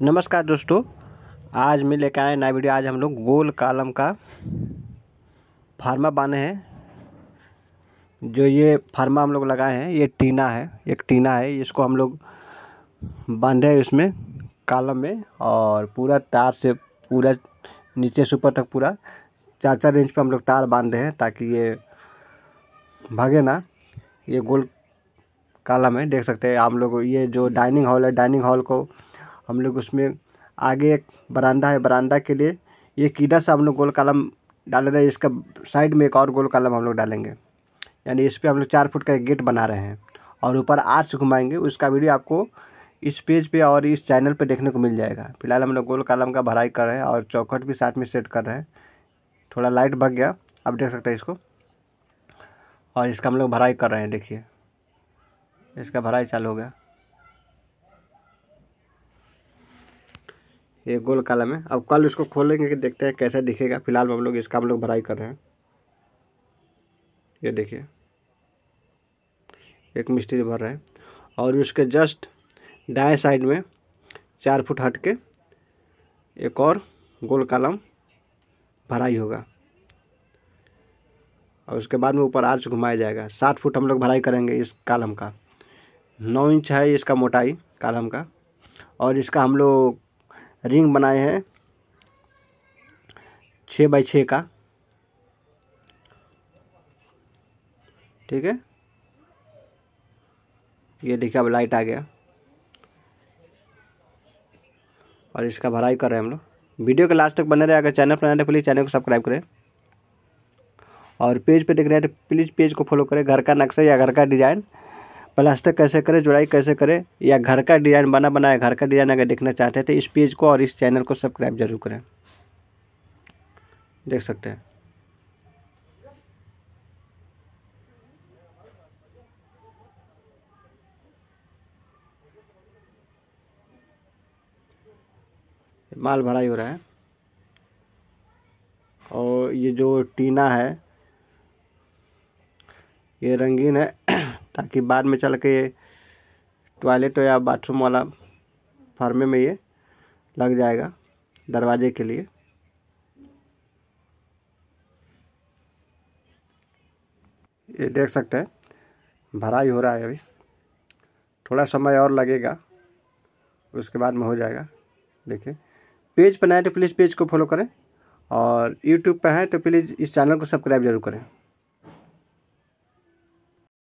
नमस्कार दोस्तों, आज मैं लेकर आए नया वीडियो। आज हम लोग गोल कालम का फार्मा बांधे हैं। जो ये फार्मा हम लोग लगाए हैं, ये टीना है, एक टीना है, इसको हम लोग बांधे हैं इसमें, कालम में, और पूरा तार से, पूरा नीचे से ऊपर तक पूरा चार चार इंच पे हम लोग तार बांधे हैं ताकि ये भागे ना। ये गोल कालम है, देख सकते हैं हम लोग, ये जो डाइनिंग हॉल है, डाइनिंग हॉल को हम लोग उसमें आगे एक बरांडा है, बरांडा के लिए ये कीड़ा से हम लोग गोल कलम डाल रहे हैं, इसका साइड में एक और गोल कलम हम लोग डालेंगे। यानी इस पर हम लोग चार फुट का एक गेट बना रहे हैं और ऊपर आर्च घुमाएँगे, उसका वीडियो आपको इस पेज पे और इस चैनल पे देखने को मिल जाएगा। फ़िलहाल हम लोग गोल कलम का भराई कर रहे हैं और चौखट भी साथ में सेट कर रहे हैं। थोड़ा लाइट भग गया, आप देख सकते हैं इसको। और इसका हम लोग भराई कर रहे हैं, देखिए। इसका भराई चालू हो गया। ये गोल कालम है। अब कल इसको खोलेंगे कि देखते हैं कैसे दिखेगा। फ़िलहाल हम लोग इसका हम लोग भराई कर रहे हैं। ये देखिए। एक मिस्त्री भर रहे हैं। और उसके जस्ट दाएँ साइड में चार फुट हट के एक और गोल कालम भराई होगा। और उसके बाद में ऊपर आर्च घुमाया जाएगा। सात फुट हम लोग भराई करेंगे इस कालम का। नौ इंच है इसका मोटाई कालम का। और इसका हम लोग रिंग बनाए हैं। छः बाई छः का। ठीक है? ये देखिए, अब लाइट आ गया। और इसका भराई कर रहे हैं हम लोग। वीडियो के लास्ट तक बने रहे। अगर चैनल पर आए प्लीज़ चैनल को सब्सक्राइब करें। और पेज पे देख रहे हैं तो प्लीज़ पेज को फॉलो करें। घर का नक्शा या घर का डिज़ाइन प्लास्टर कैसे करें, जुड़ाई कैसे करें, या घर का डिज़ाइन, बना बनाया घर का डिज़ाइन अगर देखना चाहते हैं तो इस पेज को और इस चैनल को सब्सक्राइब ज़रूर करें। देख सकते हैं। माल भराई हो रहा है। और ये जो टीना है, ये रंगीन है। ताकि बाद में चल के ये टॉयलेट या बाथरूम वाला फार्मे में ये लग जाएगा दरवाजे के लिए। ये देख सकते हैं, भराई हो रहा है अभी। थोड़ा समय और लगेगा, उसके बाद में हो जाएगा। देखिए, पेज पर नए तो प्लीज़ पेज को फॉलो करें और यूट्यूब पर है तो प्लीज़ इस चैनल को सब्सक्राइब ज़रूर करें।